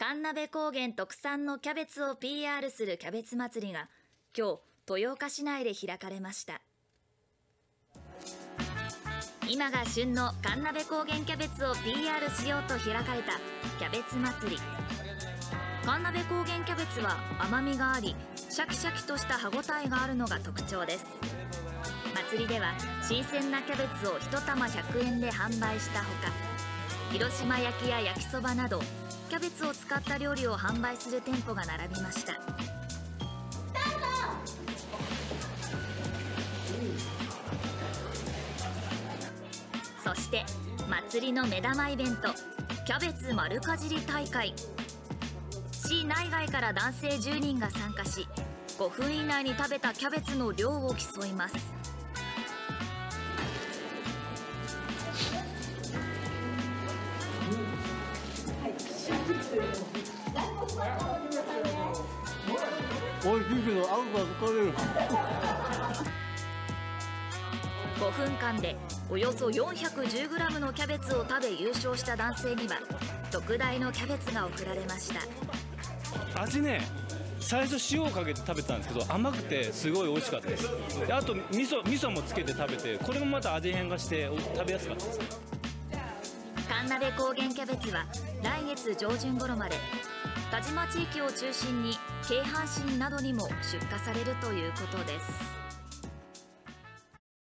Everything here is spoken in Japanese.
神鍋高原特産のキャベツを PR するキャベツ祭りが今日豊岡市内で開かれました。今が旬の神鍋高原キャベツを PR しようと開かれたキャベツ祭り。神鍋高原キャベツは甘みがありシャキシャキとした歯ごたえがあるのが特徴です。祭りでは新鮮なキャベツを1玉100円で販売したほか広島焼きや焼きそばなどキャベツを使った料理を販売する店舗が並びました。そして祭りの目玉イベントキャベツ丸かじり大会。市内外から男性10人が参加し5分以内に食べたキャベツの量を競います。美味しいけどあんが疲れる。5分間でおよそ 410g のキャベツを食べ優勝した男性には特大のキャベツが贈られました。味ね最初塩をかけて食べたんですけど甘くてすごい美味しかったです。であと味噌味噌もつけて食べてこれもまた味変がしてお食べやすかったです。神鍋高原キャベツは来月上旬頃まで田島地域を中心に京阪神などにも出荷されるということです。